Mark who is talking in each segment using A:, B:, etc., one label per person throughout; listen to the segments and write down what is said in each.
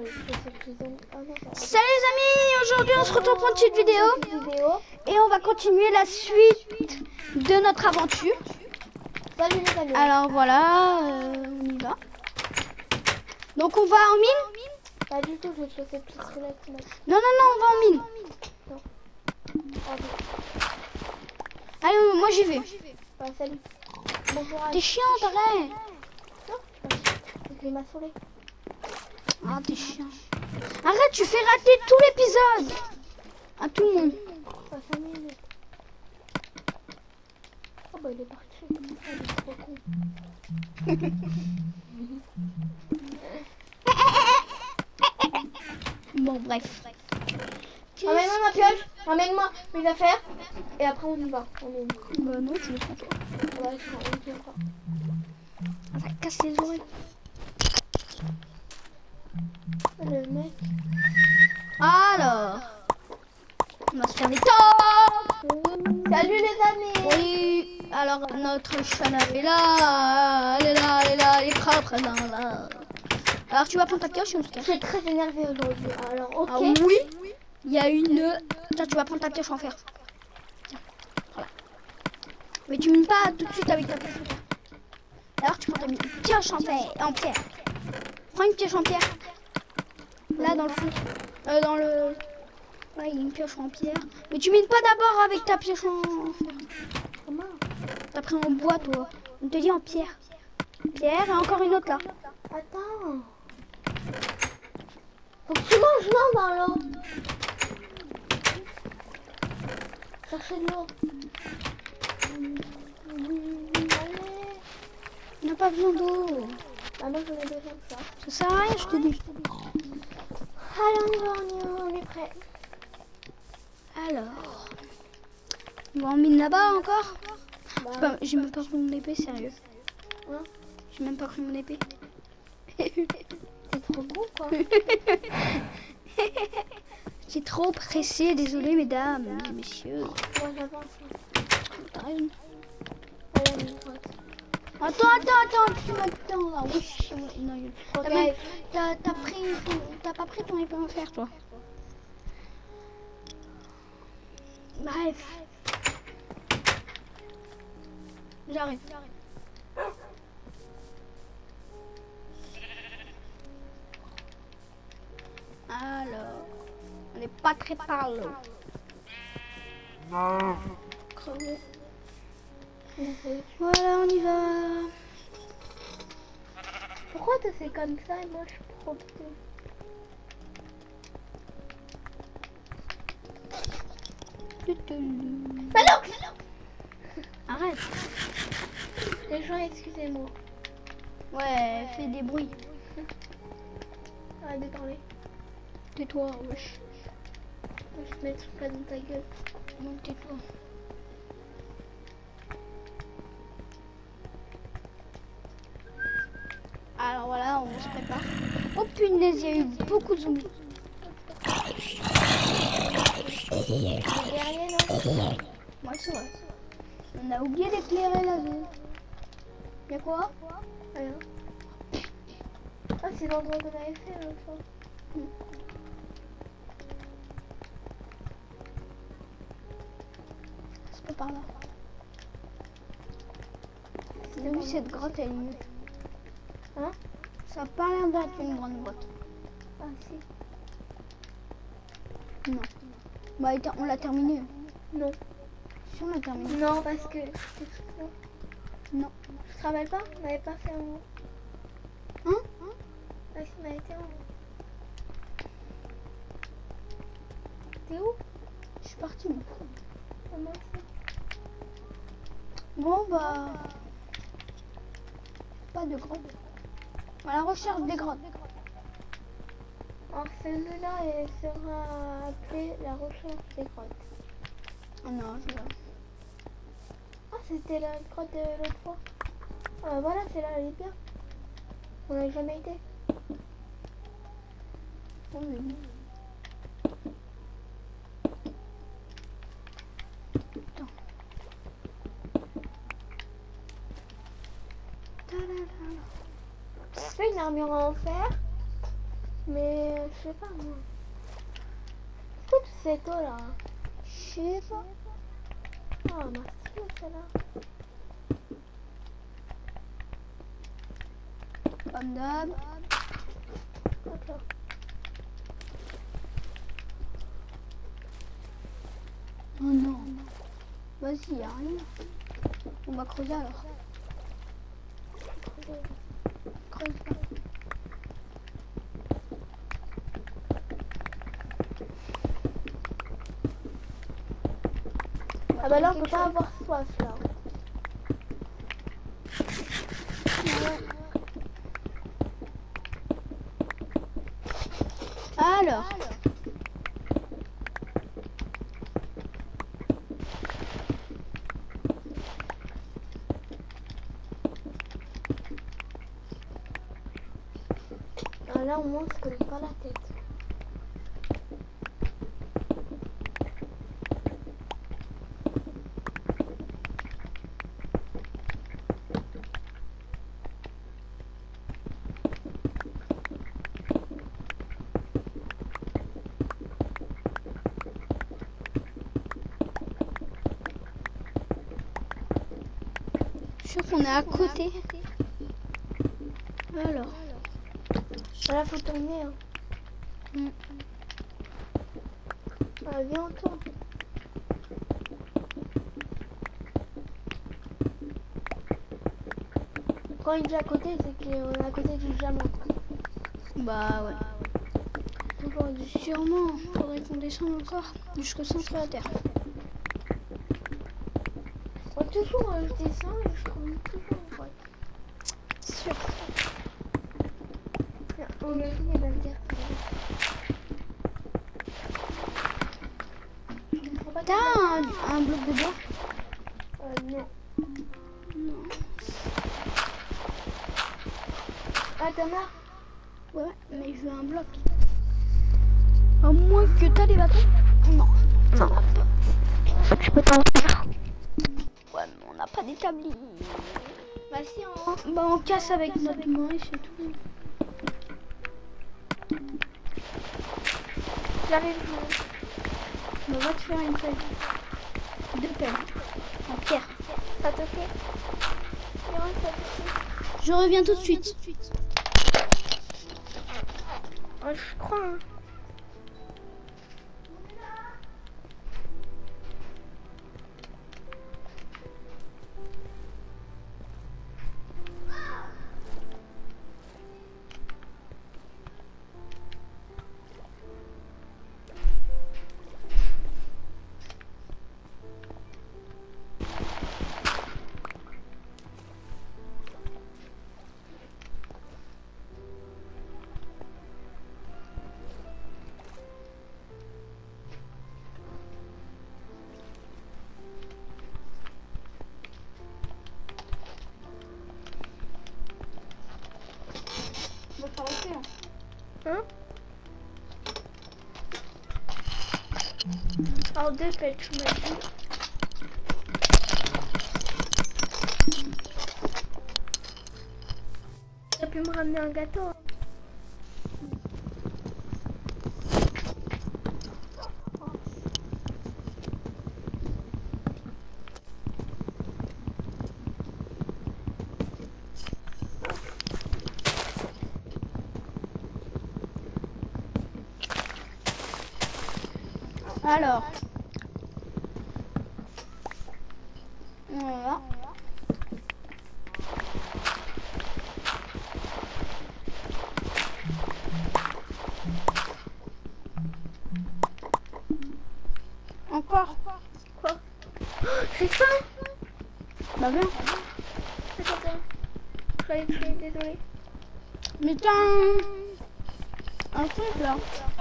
A: Salut les amis, aujourd'hui on se retrouve pour une petite vidéo et on va continuer la suite de notre aventure. Alors voilà, euh, on y va. Donc on va en mine
B: Pas du tout, je.
A: Non, non, non, on va en mine. Allez, moi j'y vais.
B: Bah.
A: T'es chiant, arrête.
B: Non, je vais m'assoler.
A: Ah, t'es chiant. Arrête, tu fais rater tout l'épisode. À tout le monde.
B: Pas 5 minutes. Oh bah il est parti. Il est trop con.
A: Bon, bref.
B: Ramène-moi ma pioche. Ramène-moi mes affaires. Et après on y va. On est
A: Bah non, tu le prends toi.
B: Ouais, je on y va.
A: Ah, Ça casse les oreilles.
B: Le mec.
A: Alors, on va se faire tops.
B: Salut les amis.
A: Oui, alors notre chaleur est là, elle est là, elle est là, elle est propre, elle est là. Alors tu vas prendre ta pioche se
B: Je suis très énervée aujourd'hui. Alors ok.
A: Ah oui, il y a une... Tiens, tu vas prendre ta pioche en fer. Tiens, voilà. Mais tu mines pas tout de suite avec ta pioche en fer. Alors tu prends ta pioche en fer, en pierre. Prends une pioche en pierre. Là dans le fond. Euh, dans le... Ouais, il y a une pioche en pierre. Mais tu mines pas d'abord avec ta pioche en.
B: Comment
A: T'as pris en bois, toi. On te dit en pierre. Pierre et encore une autre là.
B: Attends. Faut que tu manges non dans l'eau. Chercher de l'eau.
A: On n'a pas besoin d'eau.
B: Ah non, j'en ai besoin de ça.
A: Ça sert à rien, je te dis.
B: Allez, on est prêt.
A: Alors. On va en mine là-bas encore?
B: Bah,
A: J'ai même pas pris mon épée, sérieux.
B: Hein?
A: J'ai même pas pris mon épée.
B: c'est trop gros quoi.
A: J'ai trop pressé, désolé mesdames et messieurs. Attends, attends, attends, tu m'attends là. Oui, non, il- T'as pris, ton- t'as pas pris ton épée en fer, toi. Bref. J'arrive. Alors, on n'est pas très par l'eau. Crevé. Voilà, on y va.
B: Pourquoi tu fais comme ça et moi je petit Malouk
A: Arrête.
B: Les gens, excusez-moi.
A: Ouais, fais des bruits.
B: Arrête de parler.
A: Tais-toi, wesh.
B: Je vais te mettre pas dans ta gueule.
A: Non, tais-toi. Se prépare. Oh punaise, il y a eu beaucoup de zombies. Ouais, c'est vrai. On a oublié d'éclairer la zone. Y'a quoi?
B: Rien. Ah, c'est l'endroit qu'on avait fait l'autre fois.
A: C'est pas par là. Oui, cette grotte, elle est mieux.
B: Hein
A: Ça a pas l'air d'être une grande grotte.
B: Ah, si.
A: Non. Bah, on l'a terminé.
B: Non.
A: Si, on l'a terminé.
B: Non, parce que.
A: Non.
B: Te rappelles pas? On n'avait pas fait en haut.
A: Hein?
B: Parce qu'on a été en haut. T'es où?
A: Je suis partie, moi.
B: Ah, aussi.
A: Bon, bah. Pas de grotte. À la recherche des grottes.
B: Alors, celui-là elle sera appelé la recherche des grottes.
A: Ah non, je vois.
B: Ah, c'était la grotte de l'autre fois. Ah, voilà, c'est là, elle est bien. On n'a jamais été.
A: Oh, mais bon. Attends. Ta-da-da.
B: Tu fais une armure en fer Mais je sais pas moi. Toute cette eau là?
A: Je sais pas.
B: Oh, ma stylé celle-là.
A: Comme d'hab. Oh non. Vas-y, y a rien. On va creuser alors. Creuse pas.
B: Ah bah là on peut pas avoir soif là.
A: Alors.
B: Ah, là au moins on se colle pas la tête.
A: Je suis sûr qu'on est à côté. Alors.
B: Là faut tourner. Hein.
A: Mm.
B: Ah, viens on tourne. Quand il dit à côté, c'est qu'on est à côté du diamant.
A: Bah ouais.
B: Du
A: Sûrement. Faudrait qu'on descende encore jusqu'au centre de la Terre.
B: Oh, toujours, euh, je descends et je trouve toujours. Ouais.
A: Sûr.
B: On a.
A: T'as un, un bloc de bois?
B: Euh, non.
A: Non.
B: Ah, t'en as?
A: Ouais, mais je veux un bloc. À moins que t'as les bâtons? Non.
B: Non. Je peux t'en
A: on d'établi.
B: Bah, si, on.
A: Bah on casse avec notre main et c'est tout.
B: J'arrive.
A: Bah va te faire une feuille. Deux pelles. En pierre.
B: Ça te fait ça
A: Je reviens tout de suite.
B: Je crois. Hein. Hein Alors, deux pelles, tu m'as dit. Tu as pu me ramener un gâteau
A: Alors. Voilà. Encore
B: Quoi?
A: Bah
B: attends. Je vais aller tuer, désolé.
A: Mais t'as un truc là.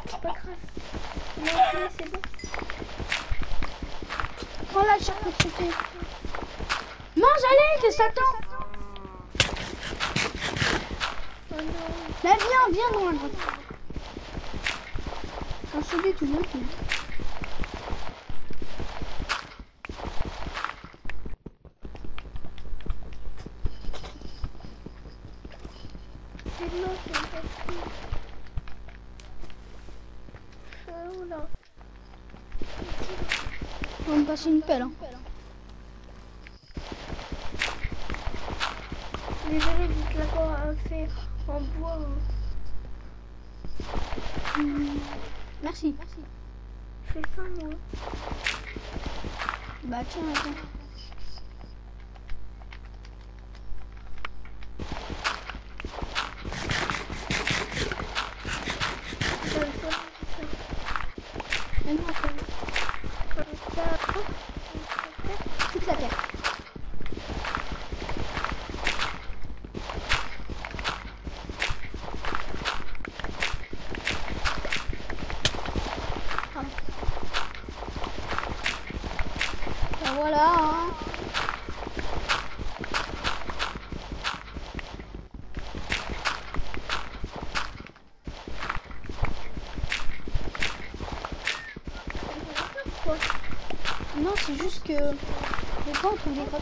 B: C'est pas grave. On a tué, c'est bon.
A: Prends la charcuterie. Mange, allez, qu'est-ce
B: non.
A: Viens, viens dans tu
B: de l'eau, c'est pas où là
A: On va me passer une pelle. Hein.
B: Désolé, dites la quoi fait en bois.
A: Merci.
B: Je fais ça moi.
A: Bah tiens, attends.
B: Comme ça,
A: Même moi, je fais
B: comme ça. Hop, comme ça.
A: toute la terre. Voilà. Ben voilà. hein.
B: Quoi
A: Non, c'est juste que des fois on grottes.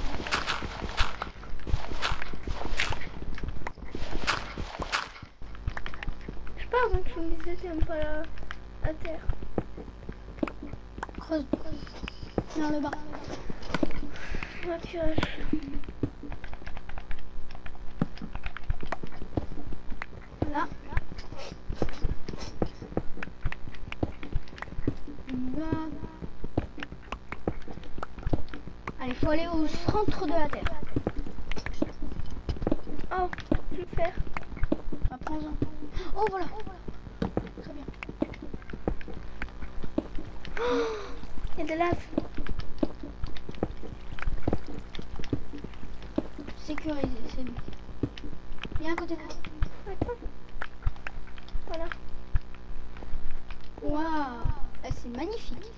B: Je sais pas avant que tu me disais pas la, la terre.
A: Creuse. Vers le bas.
B: Voiturage.
A: Là. Là. Allez, faut aller au centre de la Terre.
B: Oh, je vais faire.
A: Bah, prends-en. Oh, voilà. Très bien.
B: Il y a de lave.
A: Sécurisé, c'est bon. Viens à côté de moi.
B: Voilà.
A: Waouh. Ah, c'est magnifique.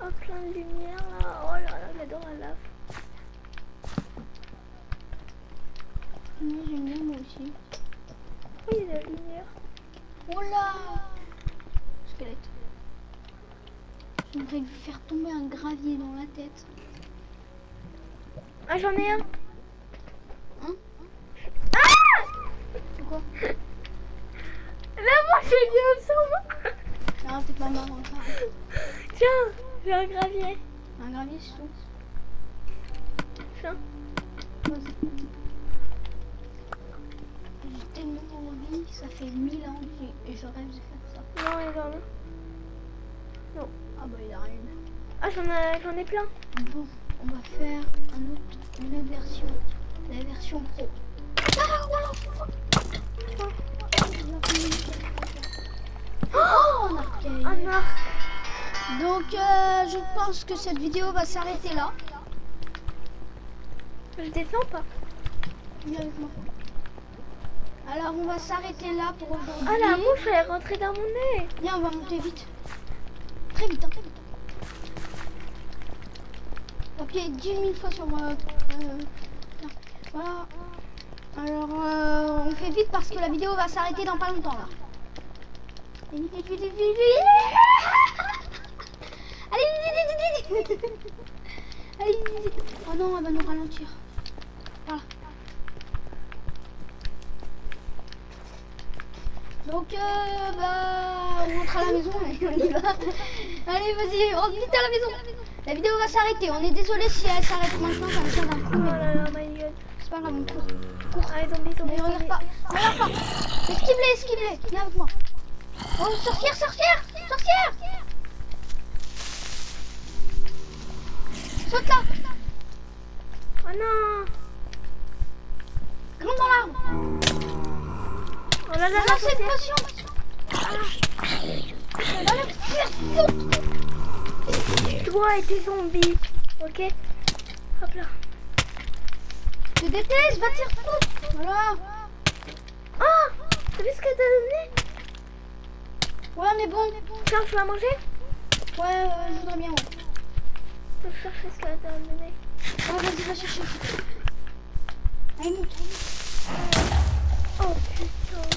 B: Oh, plein de lumière là. Oh là là, j'adore la lave.
A: Moi, j'aime bien moi aussi.
B: Oui, il y a de la lumière.
A: Oh là Squelette. J'aimerais lui faire tomber un gravier dans la tête.
B: Ah, j'en ai un. Ah
A: Pourquoi
B: Là, moi, j'ai bien ça, moi.
A: Non, t'es pas marrant, ça.
B: Tiens, j'ai un gravier.
A: Un gravier, c'est tout.
B: Tiens.
A: J'ai tellement envie, ça fait mille ans que je rêve de faire ça.
B: Non, il en a.
A: Ah bah il arrive.
B: Ah, j'en ai, j'en ai plein.
A: Bon, on va faire un autre, une autre version. La version pro. Ah Oh, un arcade.
B: Un arc.
A: Donc euh, je pense que cette vidéo va s'arrêter là.
B: Je descends pas.
A: Viens avec moi. Alors on va s'arrêter là pour aujourd'hui.
B: Ah, la mouche, elle est rentrée dans mon nez.
A: Viens, on va monter vite. Très vite, hein, très vite. Appuyez 10 000 fois sur voilà. Alors, euh, on fait vite parce que la vidéo va s'arrêter dans pas longtemps là. Allez, vite, vite, vite, vite. Allez, vite. Oh non, elle va nous ralentir. Voilà. Donc, euh, bah, on rentre à la maison, va. Allez, vas-y, rentre vite à la maison. La vidéo va s'arrêter. On est désolé si elle s'arrête maintenant, ça me d'un coup.
B: Oh là là, my god.
A: C'est pas grave, on court.
B: Allez, zombie, zombie,
A: Mais regarde pas, regarde pas. Esquive-les, esquive-les. Viens avec moi. Oh, sorcière, sorcière, sorcière. Saute là.
B: Oh non.
A: Grimpe dans l'arbre.
B: Oh là là,
A: Lance cette
B: sorcière.
A: potion. Faire foutre.
B: Toi et tes zombies. Ok Hop là.
A: Je déteste, va faire foutre. Voilà.
B: Oh T'as vu ce qu'elle t'a donné
A: Ouais, on est bon.
B: Tiens, tu vas manger
A: Ouais, euh, je voudrais bien. Ouais.
B: Je vais chercher ce qu'elle t'a donné.
A: Ouais, vas-y, va chercher. Allez, monte.
B: Oh putain.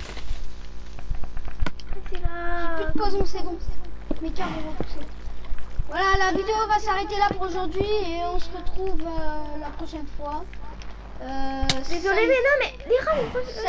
B: C'est
A: Plus
B: là.
A: de poison, c'est bon. Mes cœurs vont repousser. Voilà, la vidéo va s'arrêter là pour aujourd'hui et on se retrouve euh, la prochaine fois. Euh,
B: Désolé, mais non, mais les rats,